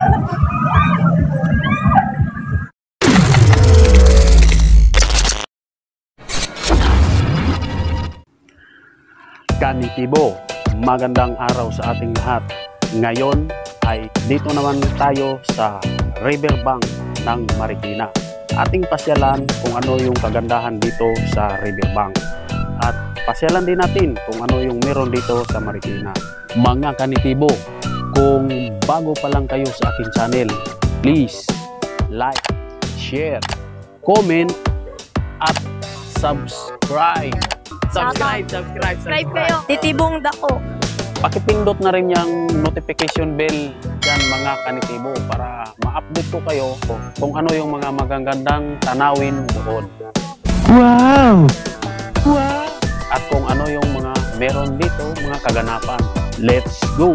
Kanitibo, magandang araw sa ating lahat. Ngayon ay dito naman tayo sa riverbank ng Marikina. Ating pasyalan kung ano yung kagandahan dito sa riverbank. At pasyalan din natin kung ano yung meron dito sa Marikina. Mga kanitibo, kung bago pa lang kayo sa aking channel, please like, share, comment, at subscribe. Subscribe, subscribe, Subscribe kayo. Titibong dako. Pakipindot na rin yung notification bell dyan mga kanitibo para ma-update ko kayo kung, kung ano yung mga magagandang tanawin doon. Wow! Wow! At kung ano yung mga meron dito, mga kaganapan. Let's go!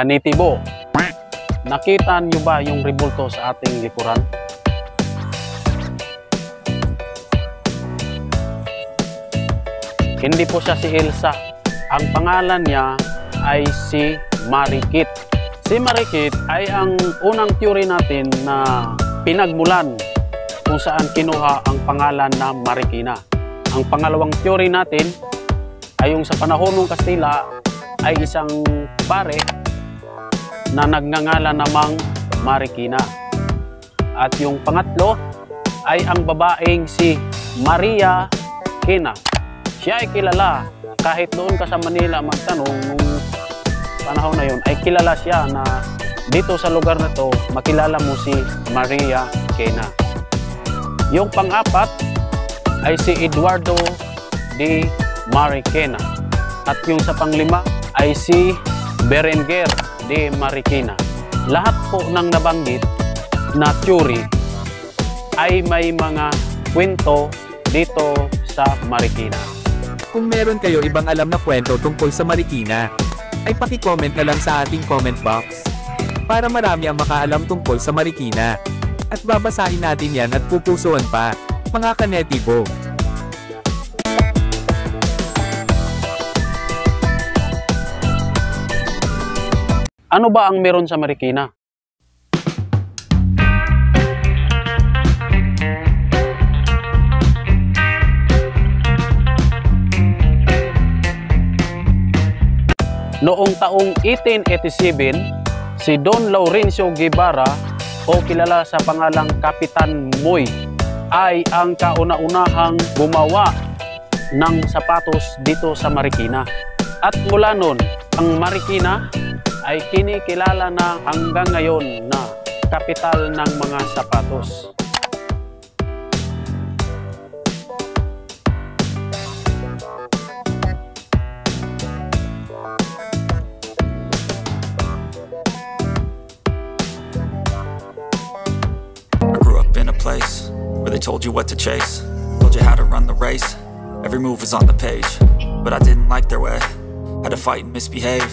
Kanitibo, nakita niyo ba yung rebulto sa ating likuran? Hindi po siya si Elsa. Ang pangalan niya ay si Marikit. Si Marikit ay ang unang theory natin na pinagmulan kung saan kinuha ang pangalan na Marikina. Ang pangalawang theory natin ay yung sa panahon ng Kastila ay isang pare na nagngangalan namang Marikina. At yung pangatlo ay ang babaeng si Maria Kina. Siya ay kilala kahit doon ka sa Manila magtanong nung panahon na yun ay kilala siya na dito sa lugar na to makilala mo si Maria Kena. Yung pang-apat ay si Eduardo de Marikina. At yung sa panglima ay si Berenguer de Marikina. Lahat po ng nabanggit na theory ay may mga kwento dito sa Marikina. Kung meron kayo ibang alam na kwento tungkol sa Marikina, ay paki-comment na lang sa ating comment box. Para marami ang makaalam tungkol sa Marikina. At babasahin natin yan at pupusuan pa, mga kanetibo. Ano ba ang meron sa Marikina? Noong taong 1887, si Don Laurencio Guevara o kilala sa pangalang Kapitan Moy ay ang kauna-unahang gumawa ng sapatos dito sa Marikina. At mula noon, ang Marikina ay kinikilala na hanggang ngayon na kapital ng mga sapatos. Place where they told you what to chase, told you how to run the race. Every move was on the page, but I didn't like their way. Had to fight and misbehave,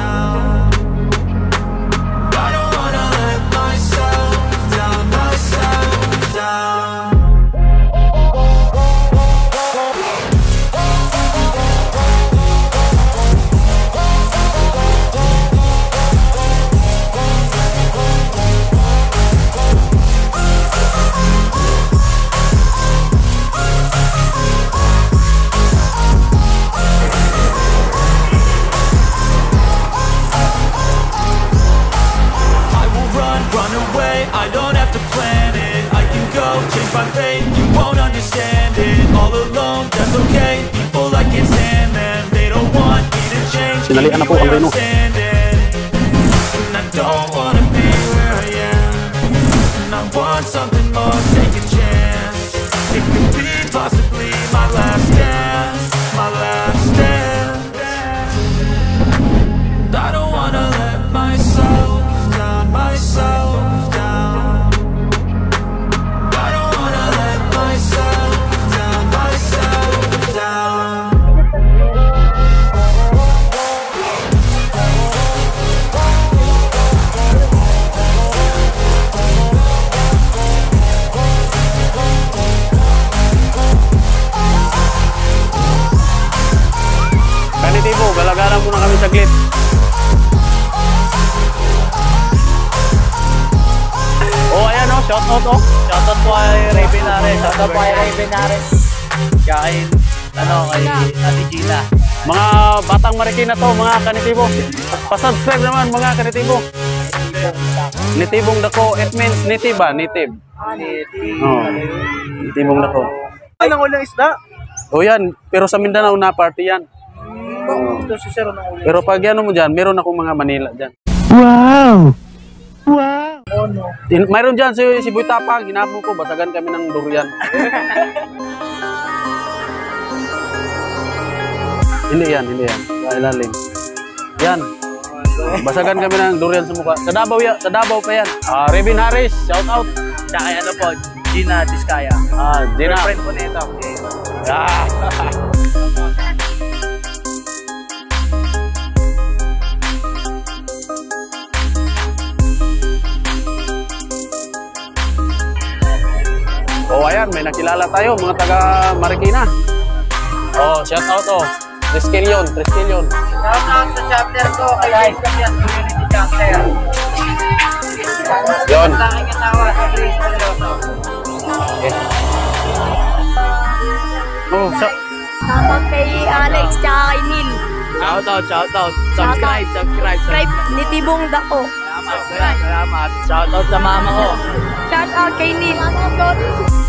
Tinalian na po ang Reno. Something more, take a chance It could be possibly my last day kay Raven Ares. Kaya kay, ano, kay Ate Gina. Mga batang marikina to, mga kanitibo. Pa-subscribe naman mga kanitibo. Nitibong dako, it means nitiba, nitib. Oh, nitibong dako. Ay, nang ulang isda. O yan, pero sa Mindanao na party yan. Ulang. Pero pag ano mo dyan, meron akong mga Manila dyan. Oh, no. In, mayroon dyan si, si Boy Tapang, hinabo ko, basagan kami ng durian. hindi yan, hindi yan. Ilalim. Yan. Basagan kami ng durian sa mukha. Sa Davao, ya, sa Davao pa yan. Ah, Revin Harris, shout out. Tsaka ano po, Gina Diskaya. Ah, Gina. Friend po nito. Ah. ayan, may nakilala tayo, mga taga Marikina. Oh, shout out oh. Triskelion, Triskelion. Shout out sa chapter ko kay Guys Kapias Community Chapter. Chris Peloso. Oh, sa Shoutout kay Alex tsaka kay Neil. Shout out, shout out. Subscribe, subscribe. Subscribe ni Tibong Dako. Salamat, salamat. Shout out sa mama ko. Shoutout kay Neil.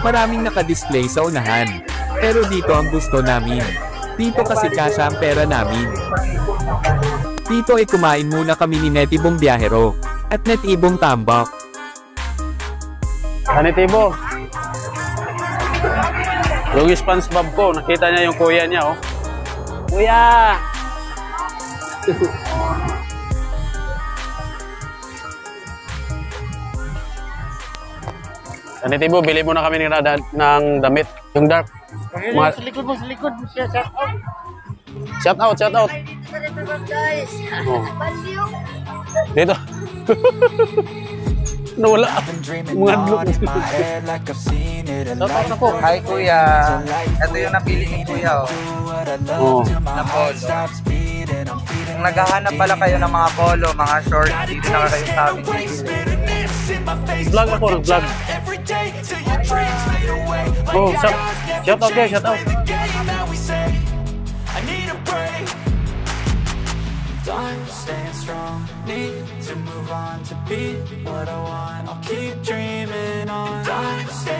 Maraming nakadisplay sa unahan. Pero dito ang gusto namin. Dito kasi kasya ang pera namin. Dito ay kumain muna kami ni Netibong Biyahero at Netibong Tambak. Kanitibo. Yung SpongeBob ko, nakita niya yung kuya niya, oh. Kuya! Kanitibo, bili mo na kami ng, rada- ng damit. Yung dark. Mga- Sa likod mo, sa likod. Shout out. Shout out, shout out. guys. Oh. Dito. Nawala. Mga look. Shout out ako. Hi Kuya. Ito yung napili ni Kuya. Oh. Oh. Na polo. Kung naghahanap pala kayo ng mga polo, mga shorts, dito na kayo sa amin. Vlog ako, Working Oh, shut, shut up there, shut up. Time staying strong, need to move on to be what I want. I'll keep dreaming on. Time staying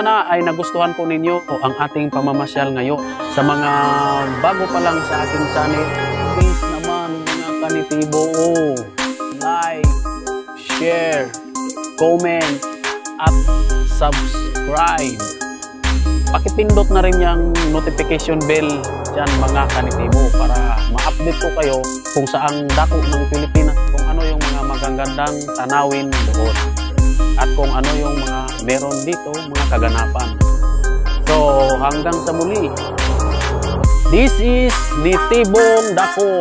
Sana ay nagustuhan po ninyo ang ating pamamasyal ngayon. Sa mga bago pa lang sa ating channel, please naman mga kanitibo, oh, like, share, comment, at subscribe. Pakipindot na rin yung notification bell dyan mga kanitibo para ma-update po kayo kung saan dako ng Pilipinas, kung ano yung mga magagandang tanawin doon at kung ano yung mga meron dito, mga kaganapan. So, hanggang sa muli. This is Nitibong Dako.